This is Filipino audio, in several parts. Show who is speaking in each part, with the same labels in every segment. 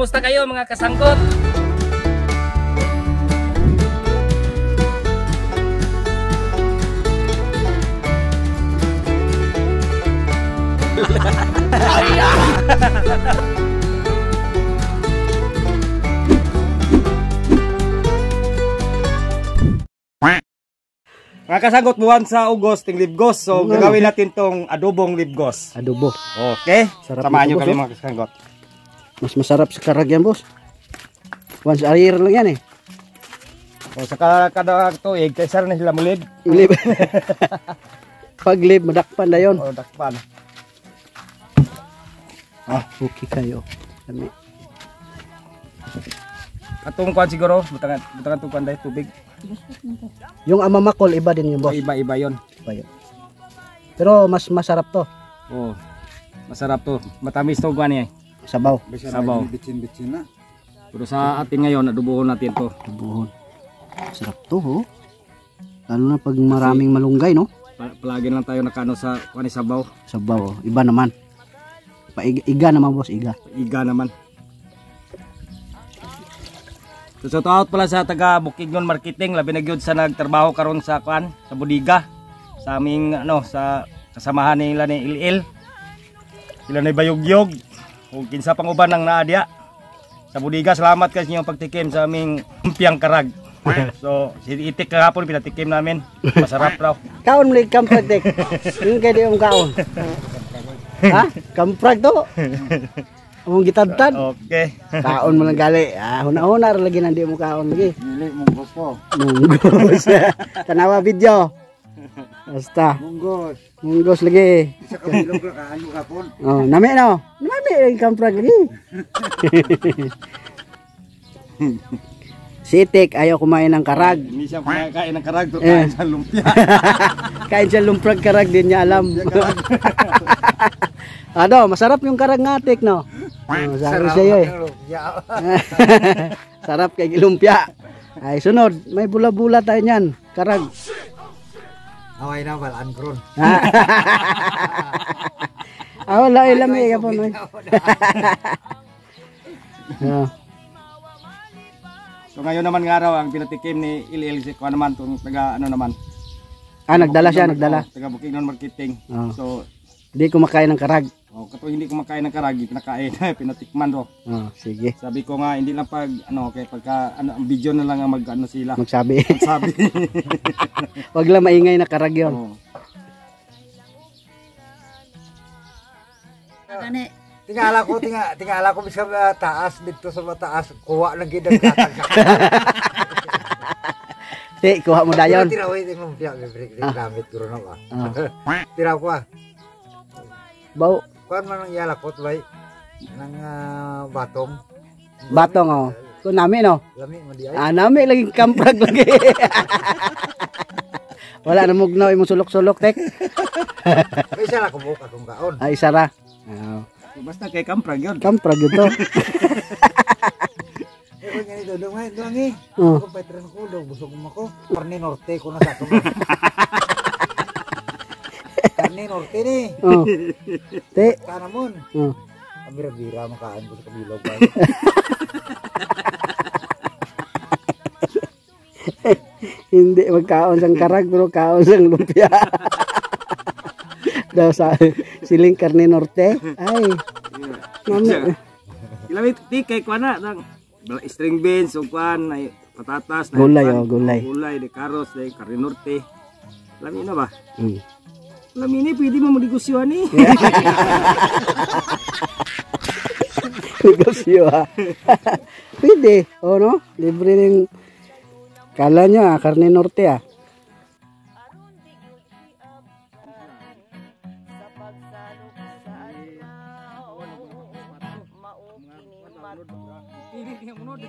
Speaker 1: Kamusta kayo mga kasangkot? Mga kasangkot buwan sa ugos ting libgos. So gagawin natin tong adobong libgos.
Speaker 2: Adobo.
Speaker 1: Okay?
Speaker 2: Sarap
Speaker 1: Samahan nyo kami mga kasangkot.
Speaker 2: Mas masarap sa karag yan, boss. Once a year lang yan eh.
Speaker 1: O sa kada- tuig, kaysa na sila mulid.
Speaker 2: Lib. Pag lib, madakpan na yun.
Speaker 1: O dakpan.
Speaker 2: Ah, okay kayo. Kami.
Speaker 1: Atong kwan siguro, butangan butangan tong kwan dahil tubig.
Speaker 2: Yung amamakol, iba din yung boss.
Speaker 1: iba-iba 'yon.
Speaker 2: Iba yun. Pero mas masarap to.
Speaker 1: Oh. Masarap to. Matamis to kwan eh.
Speaker 2: Sabaw.
Speaker 1: Sabaw.
Speaker 3: Bitsin-bitsin na.
Speaker 1: Pero sa atin ngayon, adubuhon natin to.
Speaker 2: Adobohon. Sarap to, ho. Lalo na pag maraming malunggay, no?
Speaker 1: Pa- Palagi lang tayo nakano sa kwan eh, sabaw.
Speaker 2: Sabaw, oh. iba naman. Paiga, iga naman, boss, iga.
Speaker 1: Iga naman. So, shout out pala sa taga Bukidnon Marketing, labi na gyud sa nagtrabaho karon sa kwan, sa bodega. Sa aming ano, sa kasamahan nila ni Ilil. Sila ni Bayugyog. Kung kinsa pang uban ng naadya. Sa bodega, salamat kasi inyong pagtikim sa aming umpiang karag. so, si Itik kahapon pinatikim namin. Masarap raw.
Speaker 2: Kaon mo kamprag, dek. Yung kaya di yung kaon. ha? Kamprag to. Among gitadtad.
Speaker 1: Okay.
Speaker 2: Kaon mo lang gali. Ah, huna-huna ra lagi nandi mo kaon lagi.
Speaker 3: Dili mong gusto.
Speaker 2: Munggos. Tanawa video. Basta.
Speaker 3: Munggos.
Speaker 2: Munggos lagi.
Speaker 3: Isa ka bilog.
Speaker 2: Oh, nami no. Nami ang kamprag lagi. si Itik ayaw kumain ng karag.
Speaker 1: Hindi siya kumakain ng karag, pero
Speaker 2: Eh.
Speaker 1: kain sa lumpia.
Speaker 2: Kain siya lumprag karag din niya alam. ano, masarap yung karag ngatik no. Oh, sabi siya eh. Sarap kay lumpia. Ay sunod, may bula-bula tayo niyan. Karag.
Speaker 3: Away na balaan kron.
Speaker 2: Ah, wala ilam eh kapon. Ah,
Speaker 1: So ngayon naman nga raw ang pinatikim ni Ilil si Kuan naman tong taga ano naman.
Speaker 2: Ah, nagdala siya, nagdala.
Speaker 1: Taga Bukidnon Marketing.
Speaker 2: Oh.
Speaker 1: So
Speaker 2: Hindi kumakain ng karag.
Speaker 1: Oh, kapag hindi kumakain ng karagi, pinakain, pinatikman ro.
Speaker 2: Oh, sige.
Speaker 1: Sabi ko nga hindi lang pag ano kay pagka ano ang video na lang ang mag ano sila.
Speaker 2: Magsabi.
Speaker 1: Sabi.
Speaker 2: Wag lang maingay na karag yun.
Speaker 1: oh.
Speaker 3: Tingala ko, tinga, tingala ko bisa uh, taas dito sa mataas. Kuha lang gid ang katag.
Speaker 2: Di, kuha mo dayon.
Speaker 3: Mong piyak break din gamit ko ron ako.
Speaker 2: Ah.
Speaker 3: Tiraw ko ah.
Speaker 2: Bau,
Speaker 3: Kuan man ang yalakot bay nang ah, batong.
Speaker 2: batong oh. Kung nami no.
Speaker 3: Lami mo di ay.
Speaker 2: Ah, nami lagi kamprag lagi. Wala na mugnaw imong sulok-sulok tek.
Speaker 3: Isa la ko buka kung kaon.
Speaker 2: Ay sara. Ah,
Speaker 1: Basta kay Kamprag yun.
Speaker 2: kamprag ito.
Speaker 3: Eh kung ganito dong ay dong eh.
Speaker 2: Oh.
Speaker 3: Ako petren ko dong busog mo ko. Karne norte ko na sa to. Karne norte ni.
Speaker 2: Oh. Te.
Speaker 3: Kana mon.
Speaker 2: Oh.
Speaker 3: Abira-bira makaan ko sa kabilog bay.
Speaker 2: Hindi magkaon sang karag pero kaon sang lumpia. Daw sa siling karne norte. Ay. Nami.
Speaker 1: Ilamit ti kay kuan na nang string beans kuan ay patatas na
Speaker 2: Gulay, oh, gulay.
Speaker 1: Gulay de carrots de carne norte. Lami na ba?
Speaker 2: Mm.
Speaker 1: Lami ni pwede mo madigusyohan ni.
Speaker 2: Negosyo ha. Pwede. O no? Libre ng kala niya, karne norte ah.
Speaker 4: Amuna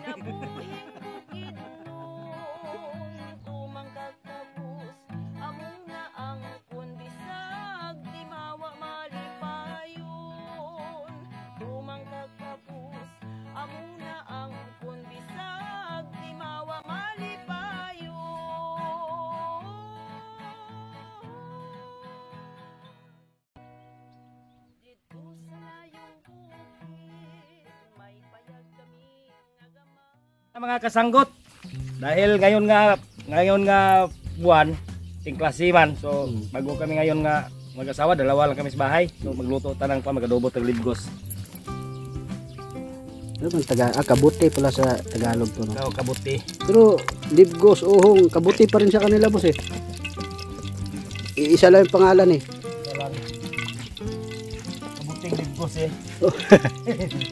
Speaker 1: Mga kasanggot, dahil ngayon nga ngayon nga buwan, tingklasiman. So bago kami ngayon nga mag-asawa, dalawa lang kami sa bahay. So magluto tanang pa magadobo tag libgos.
Speaker 2: Ano taga ah, kabuti pala sa Tagalog to no.
Speaker 1: Kao kabuti.
Speaker 2: Pero libgos uhong kabuti pa rin sa kanila boss eh. Iisa lang yung pangalan eh.
Speaker 1: Kabuting libgos eh.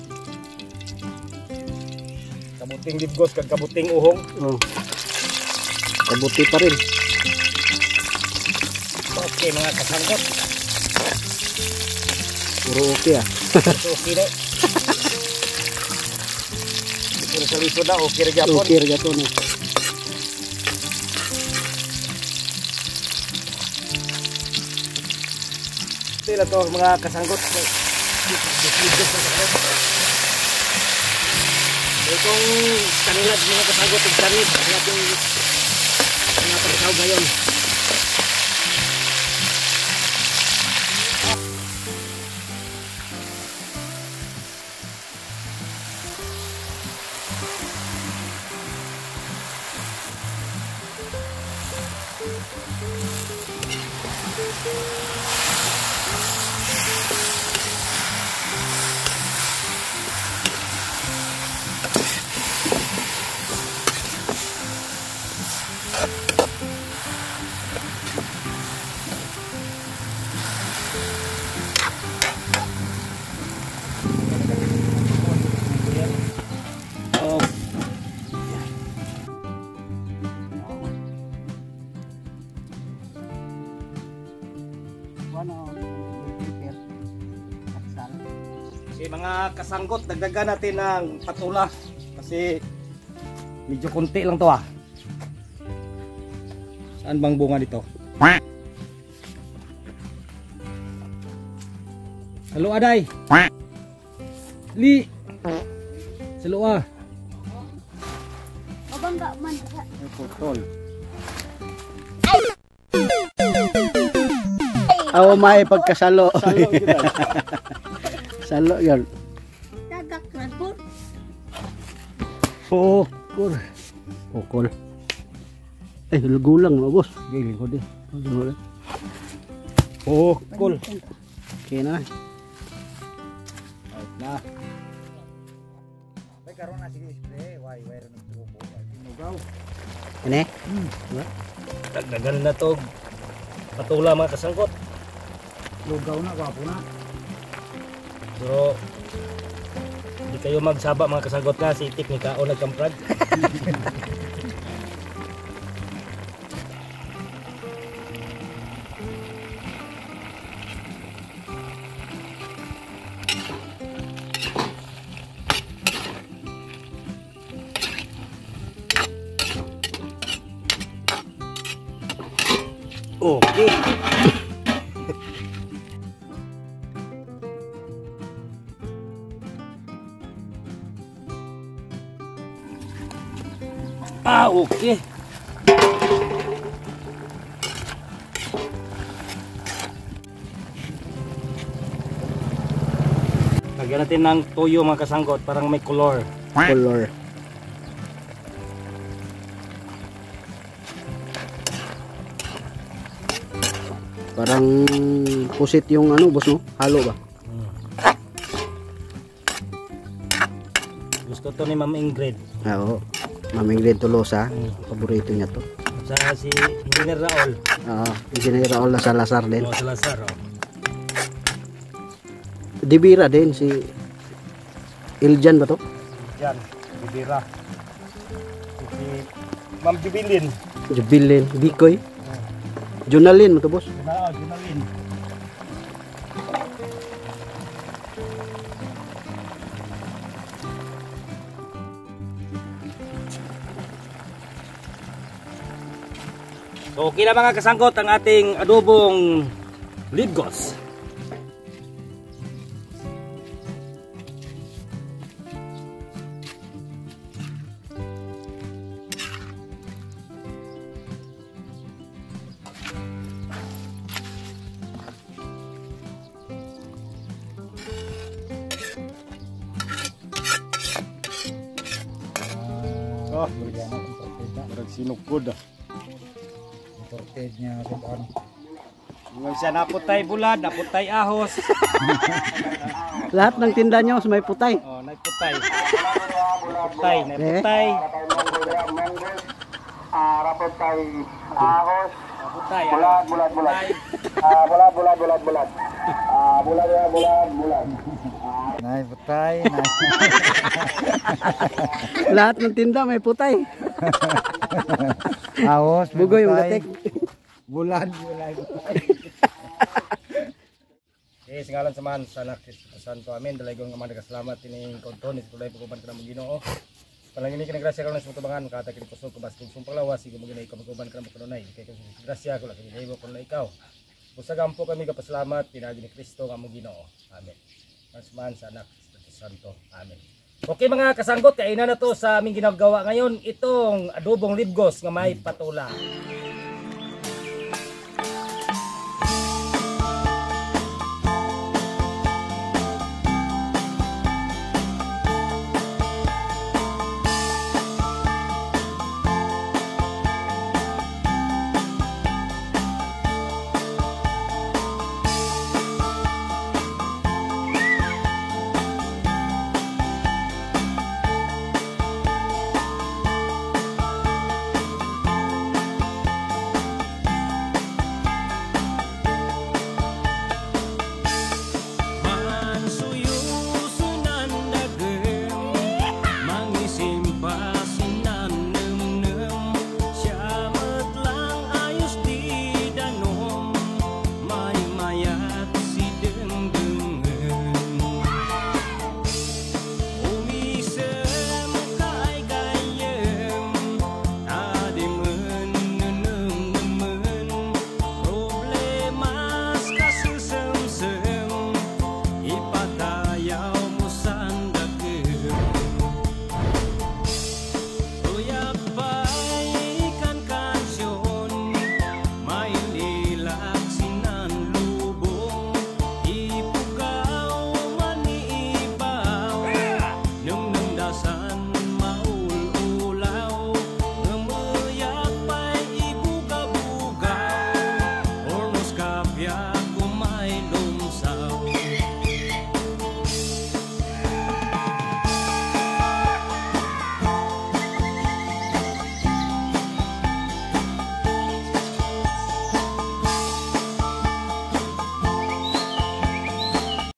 Speaker 1: kabuting libgos kag kabuting uhong.
Speaker 2: Oh. Kabuti pa rin.
Speaker 1: Okay mga kasanggot.
Speaker 2: Puro okay ah.
Speaker 1: So, okay na. Puro sa lisod na, okay na Japon.
Speaker 2: Okay to no.
Speaker 1: Ito lang to mga kasanggot. Itong kanila mga kasanggot ng sanib. Ang ating mga pagkaw ngayon.
Speaker 2: Ano?
Speaker 1: Okay, mga kasanggot, dagdagan natin ng patula kasi medyo konti lang to ah. Saan bang bunga dito? Halo Aday. Li. Salo ah.
Speaker 5: Mabangga man sa
Speaker 1: Putol.
Speaker 2: Awa may pagkasalo. Salo yun.
Speaker 5: tagak na po.
Speaker 2: Pokol. Pokol. Eh, gulang mo, boss.
Speaker 1: Giling ko di.
Speaker 2: Gulang.
Speaker 1: Oh, cool.
Speaker 2: Okay na.
Speaker 1: Right na.
Speaker 3: Ay karon na sige spray, why why ron tubo. Tinugaw.
Speaker 2: Ano
Speaker 1: Dagdagan na to. Patula mga kasanggot.
Speaker 3: Lugaw na gwapo na.
Speaker 1: Pero hindi kayo magsaba mga kasanggot na si Itik ni Kao nagkamprag. Okay. Ah, okay. Lagyan natin ng toyo mga kasanggot, parang may color.
Speaker 2: Color. Parang pusit yung ano, boss, no? Halo ba?
Speaker 1: Gusto to ni Ma'am Ingrid.
Speaker 2: Ah, Oo. Maming Red Tolosa. Paborito niya to.
Speaker 1: Sa si Engineer Raul.
Speaker 2: Oo. Engineer Raul na Salazar din.
Speaker 1: O, Salazar. Oh.
Speaker 2: Dibira din si Iljan ba to?
Speaker 1: Yan, bibira. Si Ma'am Jubilin.
Speaker 2: Jubilin, Bikoy. Junalin mo to, boss.
Speaker 1: Na, Oh, so, okay na mga kasangkot ang ating adobong libgos. Oh,
Speaker 3: bergana. Imported niya ano.
Speaker 1: Ngayon siya naputay bulad, naputay ahos.
Speaker 2: Lahat ng tinda nyo may putay.
Speaker 1: Oh, nagputay. Putay, nagputay. Naputay. Bulad, bulad, bulad.
Speaker 3: Nay, putay. Nay.
Speaker 2: Lahat ng tinda may putay.
Speaker 3: Ahos. may
Speaker 2: Bugoy yung
Speaker 3: Bulad. Bulad.
Speaker 1: Okay, singalan sa man sa anak Kristo Santo. Amen. Dalaygon nga mga nagkasalamat tining konton ni tulay pagkuban ka ng Ginoo. Palangin ni grasya karon sa kata kini kusog ko basig sumpang lawas sige mo ginay ka magkuban ka ng kanunay. Kay kay grasya ko lang kini mo kun ikaw. Usagan po kami kapasalamat pinagi ni Kristo nga mo Ginoo. Amen. Mas man sa anak Santo. Amen. Okay mga kasanggot, kainan na to sa aming ginagawa ngayon itong adobong libgos nga may patula.